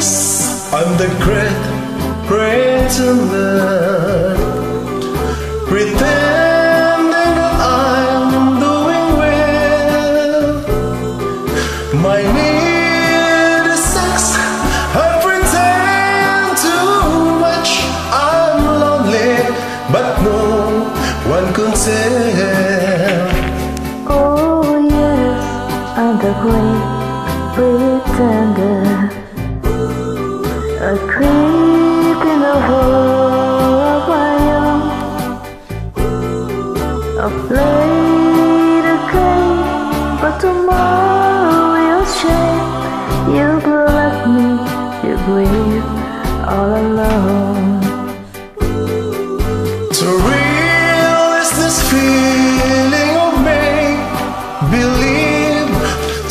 I'm the great pretender Pretending that I'm doing well. My need is sex. I pretend too much I'm lonely But no one can tell. Oh yes, I'm the great pretender played a game, but tomorrow you'll shame You will let me, you grieve all alone To real is this feeling of make believe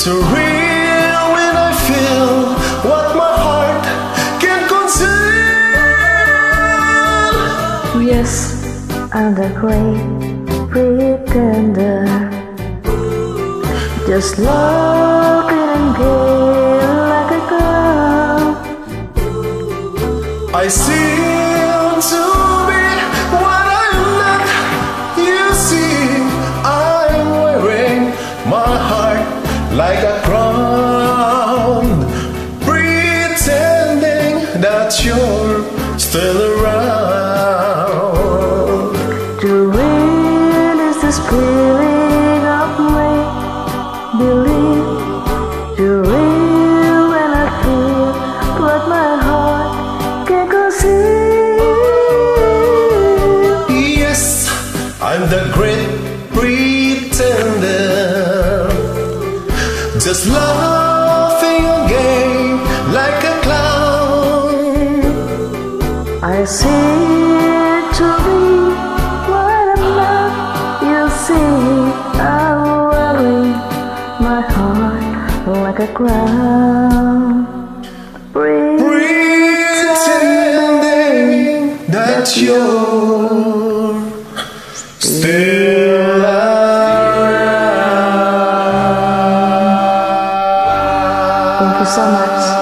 To real when I feel what my heart can conceal Yes, I'm the great pretender. Just looking and pale like a girl. I seem to be what I'm not You see I'm wearing my heart like a I'm the great pretender Just laughing again like a clown I seem to be what I'm not. You see, I'm wearing my heart like a crown. Pretending that you're so much.